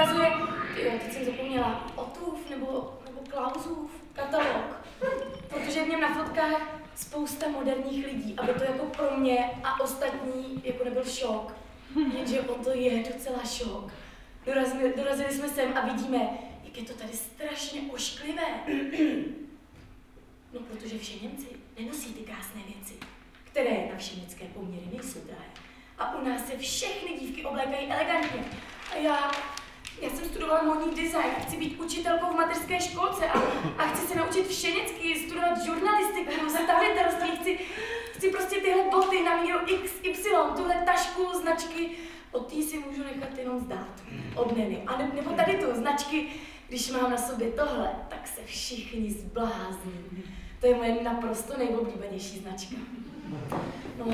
ukazuje, jo, teď jsem zapomněla, Otův nebo, nebo Klausův katalog. Protože v něm na fotkách spousta moderních lidí, aby to jako pro mě a ostatní jako nebyl šok. Jenže on to je docela šok. Dorazili, dorazili jsme sem a vidíme, jak je to tady strašně ošklivé. No, protože vše Němci nenosí ty krásné věci, které na všeměcké poměry nejsou drahé. A u nás se všechny dívky oblékají elegantně. A já, já jsem studovala modní design, chci být učitelkou v mateřské školce a, a chci se naučit všeněcky, studovat žurnalistiku, stavitelství, chci, chci prostě tyhle boty na míru XY, tuhle tašku, značky, od té si můžu nechat jenom zdát, od Neny. A ne, nebo tady tu značky, když mám na sobě tohle, tak se všichni zblázní. To je moje naprosto nejoblíbenější značka. No,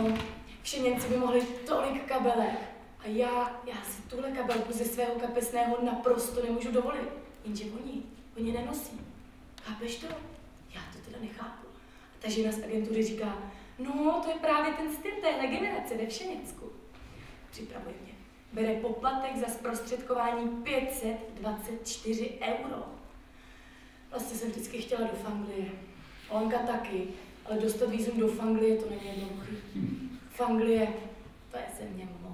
Němci by mohli tolik kabelek. A já, já si tuhle kabelku ze svého kapesného naprosto nemůžu dovolit. Jenže oni, oni nenosí. Chápeš to? Já to teda nechápu. A ta žena z agentury říká, no, to je právě ten styl téhle generace ve Všeněcku. Připravuje mě. Bere poplatek za zprostředkování 524 euro. Vlastně jsem vždycky chtěla do Fanglie. Olenka taky, ale dostat vízum do Fanglie to není jednoduché. Fanglie, to je země módy.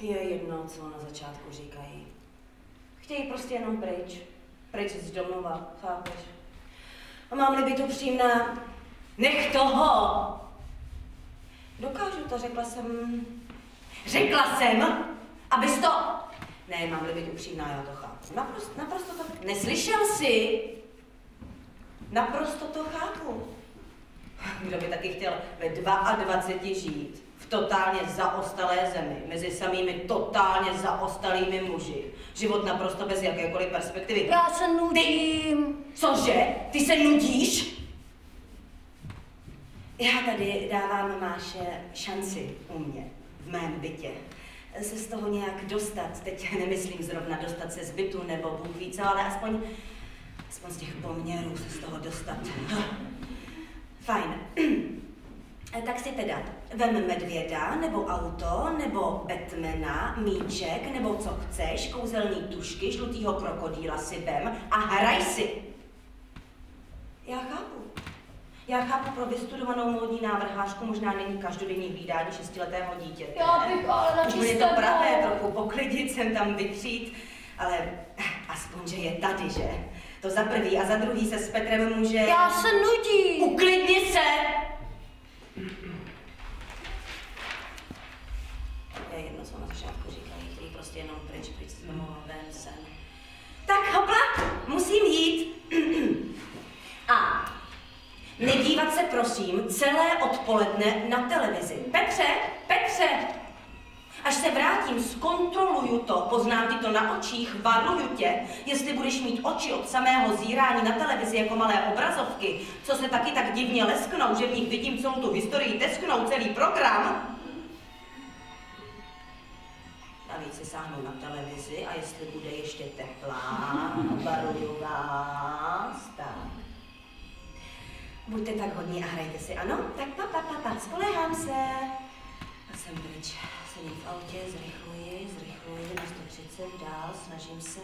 Je jedno, co na začátku říkají. Chtějí prostě jenom pryč. Pryč z domova, chápeš? A mám-li být upřímná, nech toho! Dokážu to, řekla jsem. Řekla jsem, abys to... Ne, mám-li být upřímná, já to chápu. Naprosto, naprosto to... Neslyšel jsi? Naprosto to chápu. Kdo by taky chtěl ve 22 žít totálně zaostalé zemi, mezi samými totálně zaostalými muži. Život naprosto bez jakékoliv perspektivy. Já se nudím. Ty, cože? Ty se nudíš? Já tady dávám Máše šanci u mě, v mém bytě, se z toho nějak dostat. Teď nemyslím zrovna dostat se z bytu nebo Bůh ví co, ale aspoň, aspoň z těch poměrů se z toho dostat. Fajn. tak si teda vem medvěda, nebo auto, nebo Batmana, míček, nebo co chceš, kouzelný tušky, žlutýho krokodýla si vem a hraj si. Já chápu. Já chápu, pro vystudovanou módní návrhářku možná není každodenní hlídání šestiletého dítěte. Já bych ale na Už je to pravé, trochu poklidit, sem tam vytřít, ale aspoň, že je tady, že? To za prvý a za druhý se s Petrem může... Já se nudím. Uklidni se! Je jedno, co na začátku říkají, který prostě jenom pryč, pryč z domova, ven, sem. Tak hopla, musím jít. a nedívat se prosím celé odpoledne na televizi. Petře, to, poznám ti to na očích, varuju tě, jestli budeš mít oči od samého zírání na televizi jako malé obrazovky, co se taky tak divně lesknou, že v nich vidím celou tu historii tesknou, celý program. Navíc si sáhnu na televizi a jestli bude ještě teplá, varuju vás, tak. Buďte tak hodní a hrajte si, ano? Tak pa, pa, pa, pa, spolehám se. A jsem pryč sedím v autě, zrychluji, zrychluji 130 dál, snažím se.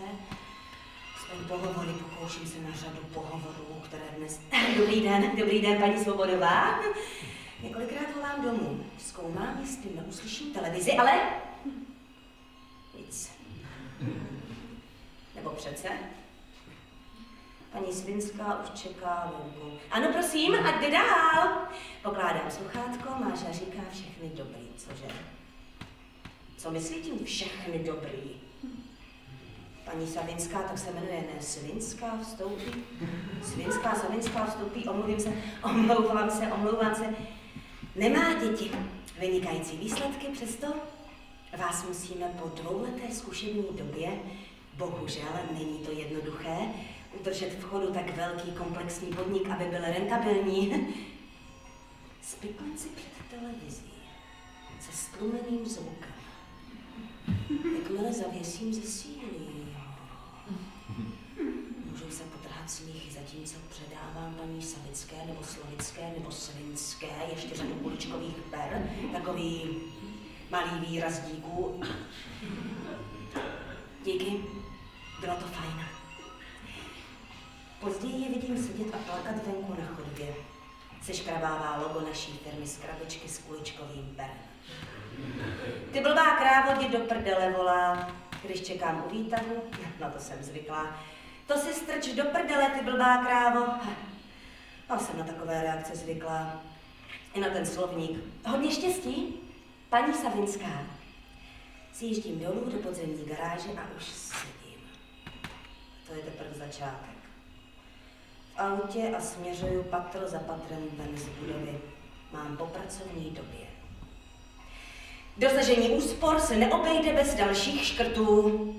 Svojí pohovory, pokouším se na řadu pohovorů, které dnes... Dobrý den, dobrý den, paní Svobodová. Několikrát volám domů. Zkoumám, jestli neuslyším televizi, ale... Nic. Nebo přece? Paní Svinská už čeká venku. Ano, prosím, a jde dál. Pokládám sluchátko, Máša říká všechny dobrý, cože? Co myslí tím všechny dobrý? Paní Savinská, tak se jmenuje, ne Svinská vstoupí? Svinská, Savinská vstoupí, omluvím se, omlouvám se, omlouvám se. Nemá děti. Vynikající výsledky, přesto vás musíme po dvouleté zkušební době, bohužel není to jednoduché, udržet v chodu tak velký komplexní podnik, aby byl rentabilní. Spiknit si před televizí se stlumeným zvukem. Jakmile zavěsím ze síly, můžou se potrhat smíchy, zatímco předávám paní Savické, nebo Slavické, nebo Svinské, ještě řadu kuličkových per, takový malý výraz díků. Díky, bylo to fajn. Později je vidím sedět a plakat venku na chodbě. Seškrabává logo naší firmy z krabičky s kuličkovým perem. Ty blbá krávo, do prdele volá, když čekám u výtahu, na to jsem zvyklá. To si strč do prdele, ty blbá krávo. A jsem na takové reakce zvyklá. I na ten slovník. Hodně štěstí, paní Savinská. Sjíždím dolů do podzemní garáže a už sedím. To je teprve začátek. V autě a směřuju patro za patrem ven z budovy. Mám po pracovní době. Dosažení úspor se neobejde bez dalších škrtů.